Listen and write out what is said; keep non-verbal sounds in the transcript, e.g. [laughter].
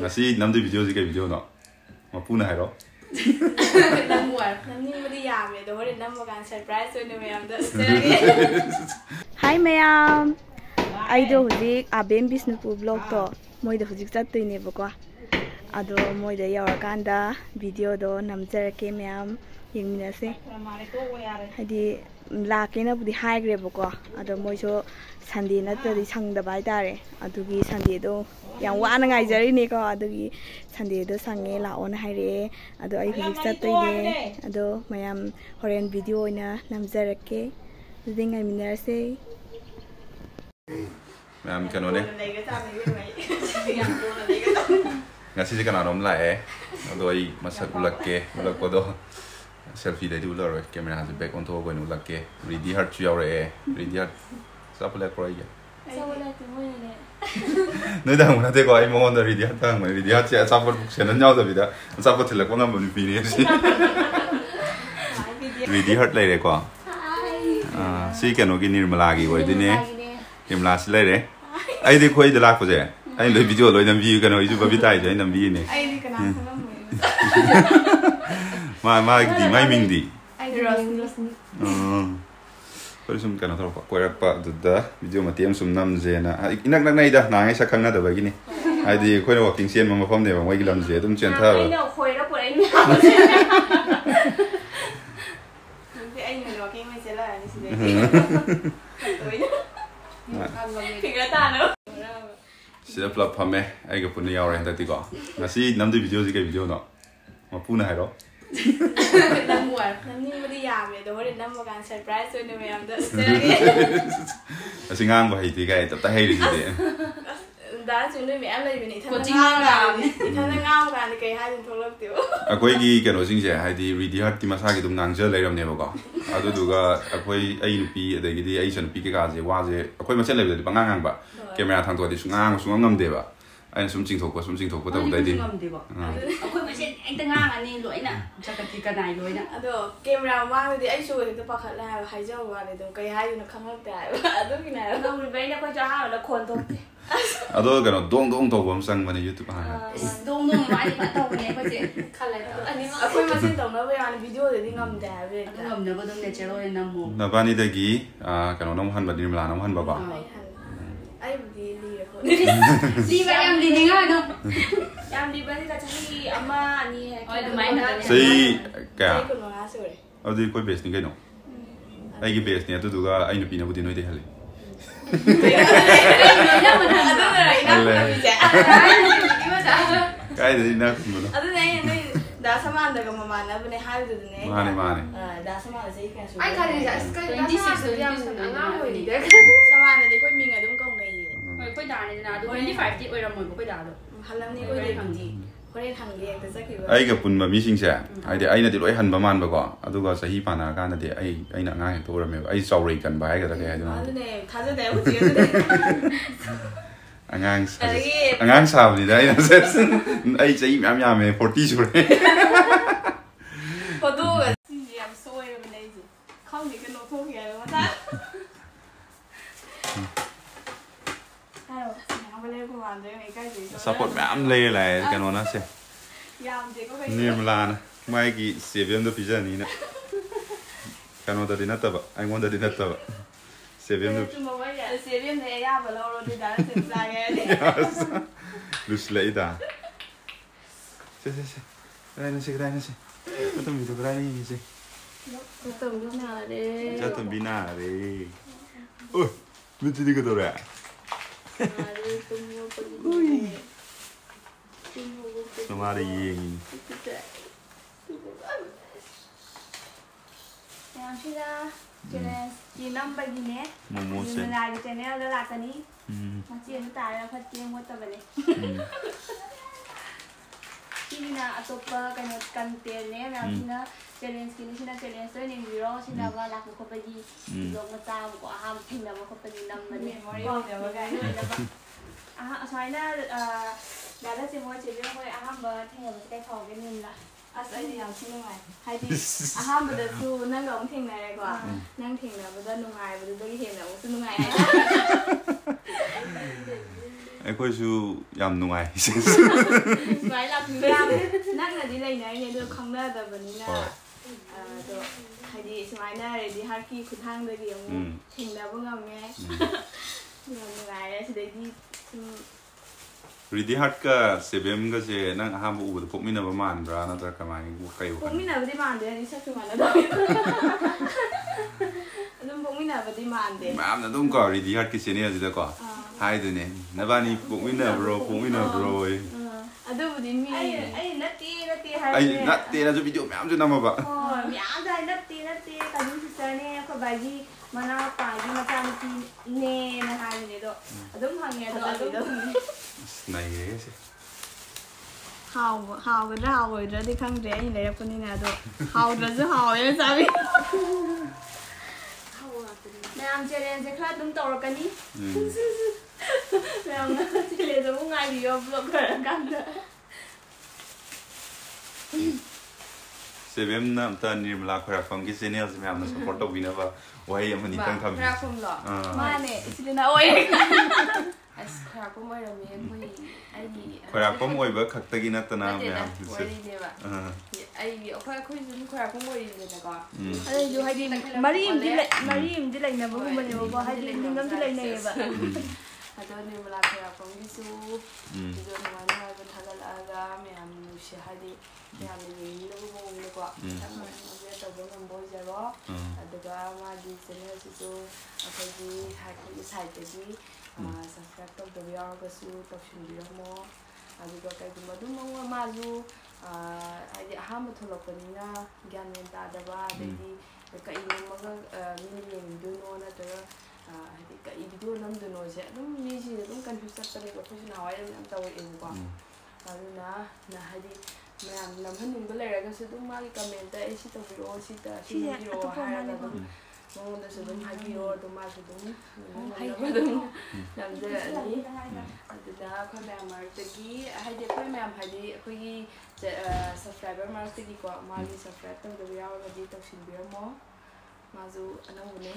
ꯉꯁꯤ ꯅꯝꯗꯣꯏ ꯚꯤꯗꯤꯑꯣꯁꯤ ꯀꯩ ꯚꯤꯗꯤꯑꯣꯅꯣ ꯃꯄꯨꯅ ꯍꯥꯏꯔꯣ ꯅꯝꯅꯤꯡꯕꯗꯤ ꯌꯥꯝꯃꯦ ꯑꯗꯣ ꯍꯣꯔꯦꯟ ꯅꯝꯕ ꯀꯥꯟꯗ ꯁꯔꯄ꯭ꯔꯥꯏꯖ ꯑꯣꯏꯅ ꯃꯌꯥꯝꯗ ꯎꯠꯆꯔꯒꯦ ꯍꯥꯏ ꯃꯌꯥꯝ ꯑꯩꯗꯣ ꯍꯧꯖꯤꯛ ꯑꯕꯦꯟ ꯕꯤꯁꯅꯨꯄꯨꯔ ꯕ꯭ꯂꯣꯛꯇꯣ ꯃꯣꯏꯗ ꯍꯧꯖꯤꯛ ꯆꯠꯇꯣꯏꯅꯦꯕꯀꯣ ꯑꯗꯣ ꯃꯣꯏꯗ ꯌꯧꯔꯀꯥꯟꯗ ꯚꯤꯗꯤꯑꯣꯗꯣ ꯅꯝꯖꯔꯛꯀꯦ ꯃꯌꯥꯝ ꯌꯦꯡꯃꯤꯟꯅꯁꯦ ꯍꯥꯏꯗꯤ ꯂꯥꯛꯀꯦꯅꯕꯨꯗꯤ ꯍꯥꯏꯈ꯭ꯔꯦꯕꯀோ ꯑꯗꯣ ꯃꯣꯏꯁꯨ ꯁꯟꯗꯦ ꯅꯠꯇ꯭ꯔꯗꯤ ꯁꯪꯗꯕ ꯍꯥꯏꯇꯥꯔꯦ ꯑꯗꯨꯒꯤ ꯁꯟꯗꯦꯗꯣ ꯌꯥꯝ ꯋꯥꯅ ꯉꯥꯏꯖꯔꯤꯅꯦꯀꯣ ꯑꯗꯨꯒꯤ ꯁꯟꯗꯦꯗꯣ ꯁꯪꯉꯦ ꯂꯥꯛꯑꯣꯅ ꯍꯥꯏꯔꯛꯑꯦ ꯑꯗꯣ ꯑꯩ ꯍꯧꯖꯤꯛ ꯆꯠꯇꯣꯏꯅꯦ ꯑꯗꯣ ꯃꯌꯥꯝ ꯍꯣꯔꯦꯟ ꯚꯤꯗꯤꯑꯣ ꯑꯣꯏꯅ ꯅꯝꯖꯔꯛꯀꯦ ꯑꯗꯨꯗꯤ ꯉꯥꯏꯃꯤꯟꯅꯔꯁꯦ ꯃꯌꯥꯝ ꯀꯩꯅꯣꯅꯦ ꯂꯩꯒ ꯆꯥꯅꯩ ꯌꯥꯝ ꯇꯣꯟꯅ ꯂꯩꯒ ꯉꯁꯤꯁꯦ ꯀꯅꯥꯅꯣꯝ ꯂꯥꯛꯑꯦ ꯑꯗꯣ ꯑꯩ ꯃꯁꯛ ꯎꯠꯂꯛꯀꯦ ꯎꯠꯂꯛꯄꯗꯣ selfie-dagi ular camera has back on top when ulak ke. Ready heart chu yaure e. Ready heart sap ulak pro ya noi da muna te ko ai mongon da ready heart tang ready heart che sap ulak se nan yaw da bida. Sap ulak thilak ngam mun pini e si. [laughs] Ready heart lai re ko ah si ke no gi nirmala gi wai dine. Nirmala si lai re. Ai đi khoi de lak ko je. Ai loi video loi nam vi ka no ju ba bi tai je nam vi ne. Ai ni kana [laughs] まあまあ、di mai mindi. Kalau sum kana tau pak, kuara pak dada video mati am sum nam zena. Inak nak nai dah, nangai sakang nada bagi ni. Adi kuara walking sian mama pam deh, mama gilam zena, tum cian tau. Ini aku kuara pun ini. Nanti aku walking macam lah ni sini. Kira tak no. Sila pelap pame, aku pun ni awal hendak tiga. Nasi nam tu video sih ke video no. Mampu nak hero. ꯍꯥꯏꯔꯣ ꯅꯝꯅꯤꯡꯕꯗꯤ ꯌꯥꯝꯃꯦ ꯑꯗꯣ ꯍꯣꯔꯦꯟ ꯅꯝꯕ ꯀꯥꯟꯗ ꯁꯔꯄ꯭ꯔꯥꯏꯖ ꯑꯣꯏꯅ ꯃꯌꯥꯝꯗ ꯎꯠꯆꯔꯒꯦ ꯑꯁꯤ ꯉꯥꯡꯕ ꯍꯩꯇꯦ ꯀꯥꯏ ꯇꯞꯇ ꯍꯩꯔꯤꯁꯤꯗꯤ ꯗꯥꯟꯁ ꯅꯣꯏ ꯃꯌꯥꯝ ꯂꯩꯕꯅꯦ ꯏꯊꯟꯗ ꯀꯣꯆꯤꯡ ꯉꯥꯡꯕ ꯂꯥꯛꯑꯕꯅꯦ. ꯀꯥꯟꯗ ꯏꯊꯟꯗ ꯉꯥꯡꯕ ꯀꯥꯟꯗ ꯀꯩ ꯍꯥꯏꯗꯣꯏꯅꯣ ꯊꯣꯛꯂꯛꯇꯦꯕ ꯑꯩꯈꯣꯏꯒꯤ ꯀꯩꯅꯣꯁꯤꯡꯁꯦ ꯍꯥꯏꯗꯤ ꯔꯤꯗꯤ ꯍꯥꯔꯠꯇꯤ ꯃꯁꯥꯒꯤ ꯑꯗꯨꯝ ꯉꯥꯡꯖ ꯂꯩꯔꯝꯅꯦꯕꯀꯣ ꯑꯗꯨꯗꯨꯒ ꯑꯩꯈꯣꯏ ꯑꯩ ꯅꯨꯄꯤ ꯑꯗꯒꯤꯗꯤ ꯑꯩ ꯏꯆꯟꯅꯨꯄꯤ ꯀꯩꯀꯥꯁꯦ ꯋꯥꯁꯦ ꯑꯩꯈꯣꯏ ꯃꯁꯦꯟ ꯂꯩꯕꯗꯗꯤ ꯄꯉꯥꯡ ꯉꯥꯡꯕ ꯀꯦꯃꯦꯔꯥ ꯊꯥꯡꯇꯣꯛꯑꯗꯤ ꯁꯨꯡꯉꯥꯡ ꯁꯨꯡꯉꯝ ꯉꯝꯗꯦꯕ ꯑꯩꯅ ꯁꯨꯝ ꯆꯤꯡꯊꯣꯛꯄ ꯁꯨꯝ ꯆꯤꯡꯊꯣꯛꯄ ꯇꯧꯕꯗꯩꯗꯤ anh loina chaka tika nai loina ado camera ma de ai chu he to pakhat la hai jo wa le do kai hai no khamang ta ado ki na no ri bai na ko cha ha la khon to te ado ga no dong dong to bom sang mane youtube ha dong dong ma ni ma to ne ko je khala to ani ma ko ma sin to no ba ani video để de ngam đẹp be ngam na ba dong ne chelo na mo na ba ni da gi a ka no nam han ba ni ma nam han ba ba ai Diva em đi nghỉ ngơi đâu Em đi bên cả chẳng đi ama anh ấy Ôi đừng máy nữa Xây cả Ở đây có base này cái nào Ai cái base này tôi tụi ga ai nó pina bút đi nói thế hả cái gì nó cũng được. Ở đây này, ದಾಸಮಾನದಾಗ ಮಾನವನೇ ಹಾಡುದನೆ ಮಾನೆ ಮಾನೆ ದಾಸಮಾನ ಜೈ ಕ್ಯಾಶ್ ಐ college ಅಸ್ಕ ದಾಸಮಾನ ಜೈ ಕ್ಯಾಶ್ ಸಮಾನದಲ್ಲಿ ಕೊಡ್ಮಿಂಗ ಅದು ꯑꯩꯒ ꯄꯨꯟꯕ ꯃꯤꯁꯤꯡꯁꯦ ꯍꯥꯏꯗꯤ ꯑꯩꯅꯗꯤ ꯂꯣꯏ ꯍꯟꯕ ꯃꯥꯟꯕꯀꯣ ꯑꯗꯨꯒ ꯆꯍꯤ ꯄꯥꯟꯅꯔꯀꯥꯟꯗꯗꯤ ꯑꯩ ꯑꯩꯅ ꯑꯉꯥꯡ ꯍꯦꯛꯇ ꯑꯣꯏꯔꯝꯃꯦꯕ ꯑꯩ ꯆꯥꯎꯔꯩ ꯀꯟꯕ ꯍꯥꯏꯒꯗ꯭ꯔꯥ ꯀꯩ ꯍꯥꯏꯗꯣꯏꯅꯣ ꯈꯪꯗꯦ. ꯑꯗꯨꯅꯦ ꯊꯥꯖꯗꯦ ꯍꯧꯖꯤꯛ ꯑꯗꯨꯅꯦ ꯑꯉꯥꯡ ꯁꯥ- ꯑꯗꯒꯤ- ꯑꯉꯥꯡ ꯁꯥꯕꯅꯤꯗ ꯑꯩꯅ ꯑꯩ ꯆꯍꯤ ꯃꯌꯥꯝ ꯌꯥꯝꯃꯦ ꯐꯣꯔꯇꯤ ꯁꯨꯔꯦ ꯐꯣꯇꯣꯒ ꯁꯤꯁꯦ ꯌꯥꯝ ꯁꯣꯏꯔꯕꯅꯦ ꯑꯩꯁꯦ ꯈꯪꯗꯦ ꯀꯩꯅꯣ ꯊꯣꯛꯈꯤ ꯍꯥꯏꯕ ꯃꯊꯥ ꯍꯥꯏꯔꯣ ꯃꯌꯥꯝꯒ ꯂꯩꯔꯛꯄ ꯃꯥꯟꯗ꯭ꯔꯦ ꯑꯩ ꯏꯀꯥꯏꯖꯩ ꯑꯆꯥꯄꯣꯠ ꯃꯌꯥꯝ ꯂꯩꯔ ꯂꯥꯛꯑꯦ ꯀꯩꯅꯣꯅ ꯁꯦ ꯌꯥꯝꯗꯦꯀꯣ ꯀꯩꯁꯨ ꯅꯤꯔꯃꯂꯥꯅ ꯃꯥꯒꯤ ꯆꯦꯕꯦꯝꯗꯣ ꯄꯤꯖꯅꯤꯅ ꯀꯩꯅꯣꯗꯗꯤ ꯅꯠꯇꯕ ꯑꯩꯉꯣꯟꯗꯗꯤ ꯅꯠꯇꯕ ꯆꯦꯕꯦꯝꯗꯣ ꯆꯨꯝꯃꯕ ꯌꯥꯏ ꯆꯦꯕꯦꯝꯅ ꯑꯌꯥꯕ ꯂꯧꯔꯣ ꯑꯗꯨ ꯗꯥꯔ ꯆꯦꯝ ꯆꯥꯒꯦ ꯍꯥꯏꯔꯗꯤ ꯂꯨꯁꯤꯜꯂꯛꯏꯗ ꯁꯦ ꯁꯦ ꯁꯦ ꯀꯗꯥꯏꯅꯣ ꯁꯦ ꯀꯗꯥꯏꯅꯣ ꯁꯦ ꯆꯠꯇꯣꯝꯕꯤꯗꯣ ꯀꯗꯥꯏꯅ ꯌꯦꯡꯉꯤꯁꯦ ꯇꯧꯕꯤ ꯅꯥꯔꯦ ꯆꯠꯇꯣꯝꯕꯤ ꯅꯥꯔꯦ ꯑꯣ ꯃꯤꯠꯇꯨꯗꯤ ꯀꯩꯗꯧꯔꯦ Non Somebody ying. chị năm bảy nghìn nè, mình mình lại cái này là là cái này, mà chị hiện tại là phát triển một tờ vậy. 신이나 아토파가 간때네 나시나 챌린스키니 신나 챌린스는 미로 신나가 라고 커버지 이거 맞다고 아함 핀나고 커버지 남마니 메모리 내가 아 저희나 아 나라 제모 제비고 아함 뭐 태양 때 거기는 라 อาศัยเดียวที่นุ่งไงให้ดีอาห้ามบดดูนั่งร้องเพลงไหนกว่า นั่งเพลงแล้วบดดูนุ่งไงบดดูได้เห็นแล้วซึ่งนุ่งไง ꯑꯩꯈꯣꯏꯁꯨ ꯌꯥꯝ ꯅꯨꯡꯉꯥꯏ ꯁꯨꯃꯥꯏꯅ ꯂꯥꯛꯄꯤꯕ ꯌꯥꯝ ꯅꯛꯅꯗꯤ ꯂꯩꯅꯔꯤꯅꯦ ꯑꯗꯨ ꯈꯪꯅꯗꯕꯅꯤꯅ ꯍꯣꯏ. ꯑꯗꯣ ꯍꯥꯏꯗꯤ ꯁꯨꯃꯥꯏꯅ ꯔꯦꯗꯤ ꯍꯥꯔꯠꯀꯤ ꯈꯨꯊꯥꯡꯗꯒꯤ ꯑꯃꯨꯛ ꯎꯝ. ꯊꯦꯡꯅꯕ ꯉꯝꯃꯦ ꯌꯥꯝ ꯅꯨꯡꯉꯥꯏꯔꯦ ꯁꯤꯗꯩꯗꯤ ꯁꯨꯝ ꯔꯤꯗꯤ ꯍꯥꯔꯠꯀ ꯁꯦꯕꯦꯝꯒꯁꯦ ꯅꯪ ꯑꯍꯥꯟꯕ ꯎꯕꯗ ꯄꯣꯛꯃꯤꯟꯅꯕ ꯃꯥꯟꯕ꯭ꯔꯥ ꯅꯠꯇ꯭ꯔꯒ ꯀꯃꯥꯏꯅ ꯀꯩ ꯋꯥꯈꯜ ꯄꯣꯛꯃꯤꯟꯅꯕꯗꯤ ꯃꯥꯟꯗꯦ ꯍꯥꯏꯗꯤ ꯁꯛꯁꯨ ꯃꯥꯟꯅꯗꯕ ꯑꯗꯨꯝ ꯄꯣꯛꯃꯤꯟꯅꯕꯗꯤ ꯃꯥꯟꯗꯦ ꯃꯌꯥꯝꯅ ꯑꯗꯨꯝ ꯀꯣ ꯔꯤꯗꯤ ꯍꯥꯔꯠꯀꯤ ꯆꯦꯅꯦꯜꯁꯤꯗꯀꯣ ꯍꯥꯏꯗꯣꯏꯅꯦ ꯅꯕꯥꯅꯤ ꯄꯣꯛꯃꯤꯟꯅꯕ꯭ꯔꯣ ꯄꯣꯛꯃꯤꯟꯅꯕ꯭ꯔꯣ ꯑꯗꯨꯕꯨꯗꯤ ꯃꯤ ꯑꯩ ꯅꯠꯇꯦ ꯅꯠꯇꯦ ꯑꯩ ꯍꯥꯏꯕꯅꯦ ꯅꯠꯇꯦꯅꯁꯨ ꯚꯤꯗꯤꯑꯣ ꯃꯌꯥꯝꯁꯨ ꯅꯝꯃꯕ ꯍꯣꯏ ꯃꯌꯥꯝ ꯇꯥꯏ ꯅꯠꯇꯦ ꯅꯠꯇꯦ ꯀꯖꯤꯟ ꯁꯤꯁꯇꯔꯅꯦ ꯑꯩꯈꯣꯏ ꯕꯥꯒꯤ ꯃꯅꯥꯎꯄꯥꯒꯤ ꯃꯆꯥꯅꯨꯄꯤꯅꯦꯅ ꯍꯥꯏꯕꯅꯦ ꯑꯗꯣ ꯑꯗꯨꯝ ꯍꯪꯉꯦ ꯑꯗꯣ ꯑꯗꯨꯝ ꯑꯁ ꯅꯩꯔꯦ ꯁꯦ ꯍꯥꯎꯕ ꯍꯥꯎꯒꯗ꯭ꯔꯥ ꯍꯥꯎꯔꯣꯏꯗ꯭ꯔꯗꯤ ꯈꯪꯗ꯭ꯔꯦ ꯑꯩꯅ ꯂꯩꯔꯛꯄꯅꯤꯅ ꯑꯗꯣ ꯍꯥꯎꯗ꯭ꯔꯁꯨ ꯍꯥꯎꯋꯦꯅ ꯆꯥꯕꯤ ꯃꯌꯥꯝ ꯆꯦꯂꯦꯟꯖꯁꯦ ꯈꯔ ꯑꯗꯨꯝ ꯇꯧꯔꯛꯀꯅꯤ 그냥 찔레도 뭔가 위협으로 그런 간다. sebem nam ta nirmala kharakom ki sene as me amna support to bina ba wai am ni tang tham phong lo ma ne isle na oi as kharakom oi ram ye koi ai ni kharakom oi ba khak ta gi na ta na me am ki se ai bi khoi khoi jun kharakom oi ni na ga ai yo hai di mari im di lai mari im di lai na ba ba ne ba hai di ngam di lai na ye ba ꯂꯩꯅꯩꯌꯦꯕ ꯑꯗꯣ ꯅꯤꯔꯃꯂꯥ ꯈꯔꯥꯛꯐꯝꯒꯤꯁꯨ ꯎꯝ. ꯚꯤꯗꯤꯑꯣ ꯅꯨꯡꯉꯥꯏ ꯅꯨꯡꯉꯥꯏꯕ ꯊꯥꯒꯠꯂꯛꯑꯒ ꯃꯌꯥꯝ ꯅꯨꯡꯁꯤ ꯍꯥꯏꯗꯤ ꯃꯌꯥꯝꯅ ꯌꯦꯡꯅꯤꯡꯗꯕ ꯃꯑꯣꯡꯗꯀꯣ ꯑꯞꯗꯦꯠ ꯇꯧꯕ ꯉꯝꯕ ꯑꯣꯏꯖꯔꯣ ꯎꯝ. ꯑꯗꯨꯒ ꯃꯥꯒꯤ ꯆꯦꯅꯦꯜꯁꯤꯁꯨ ꯑꯩꯈꯣꯏꯒꯤ ꯑꯩꯈꯣꯏꯒꯤ ꯁꯥꯏꯠꯇꯒꯤ ꯁꯕꯁꯀ꯭ꯔꯥꯏꯞ ꯇꯧꯗꯕ ꯌꯥꯎꯔꯒꯁꯨ ꯇꯧꯁꯤꯟꯕꯤꯔꯝꯃꯣ ꯑꯗꯨꯒ ꯀꯩꯒꯨꯝꯕ ꯑꯗꯨꯝ ꯃꯉꯣꯟ ꯃꯥꯁꯨ ꯑꯥ, ꯍꯥꯏꯗꯤ ꯑꯍꯥꯟꯕ ꯊꯣꯛꯂꯛꯄꯅꯤꯅ ꯒ꯭ꯌꯥꯟ ꯃꯦꯟ ꯇꯥꯗꯕ ꯑꯗꯩꯗꯤ ꯀꯩ ꯅꯝꯃꯒ ꯑꯥ, ꯃꯤꯅ ꯌꯦꯡꯗꯣꯏꯅꯣ ꯅꯠꯇ꯭ꯔꯒ ꯑꯥ, ꯍꯥꯏꯗꯤ ꯀꯔꯤ ꯚꯤꯗꯤꯑꯣ ꯅꯝꯗꯣꯏꯅꯣꯁꯦ ꯑꯗꯨꯝ ꯃꯤꯁꯤꯡꯅ ꯑꯗꯨꯝ ꯀꯟꯐ꯭ꯌꯨꯁ ꯆꯠꯄꯅꯦꯕ ꯑꯩꯈꯣꯏꯁꯨ ꯅꯍꯥꯟꯋꯥꯏ ꯑꯗꯨꯝ ꯌꯥꯝ ꯇꯧꯔꯛꯑꯦꯕꯀꯣ ꯑꯗꯨꯅ ꯍꯥꯏꯗꯤ ꯃꯌꯥꯝ ꯅꯝꯍꯟꯅꯤꯡꯕ ꯂꯩꯔꯒꯁꯨ ꯑꯗꯨꯝ ꯃꯥꯒꯤ ꯀꯃꯦꯟꯇ ꯑꯩ ꯁꯤ ꯇꯧꯕꯤꯔꯛꯑꯣ ꯁꯤꯗ ꯁꯤ ꯅꯝꯕꯤꯔꯛꯑꯣ ꯍꯥꯏꯔꯒ ꯑꯗꯨꯝ ꯃꯉꯣꯟꯗꯁꯨ ꯑꯗꯨꯝ ꯍꯥꯏꯕꯤꯌꯣ ꯑꯗꯨꯝ ꯃꯥꯁꯨ ꯑꯗꯨꯝ ꯑꯗꯨꯝ ꯅꯝꯖꯔꯛꯑꯅꯤ ꯑꯗꯨꯗ ꯑꯩꯈꯣꯏ ꯃꯌꯥꯝ ꯃꯔꯛꯇꯒꯤ ꯍꯥꯏꯗꯤ ꯑꯩꯈꯣꯏ ꯃꯌꯥꯝ ꯍꯥꯏꯗꯤ ꯑꯩꯈꯣꯏꯒꯤ ꯁꯕꯁꯀ꯭ꯔꯥꯏꯕꯔ ꯃꯔꯛꯇꯒꯤꯀꯣ ꯃꯥꯒꯤ ꯁꯕꯁꯀ꯭ꯔꯥꯏꯕ ꯇꯧꯗꯕ ꯌꯥꯎꯔꯒꯗꯤ ꯇꯧꯁꯤꯟꯕꯤꯔꯝꯃꯣ まず、あのね。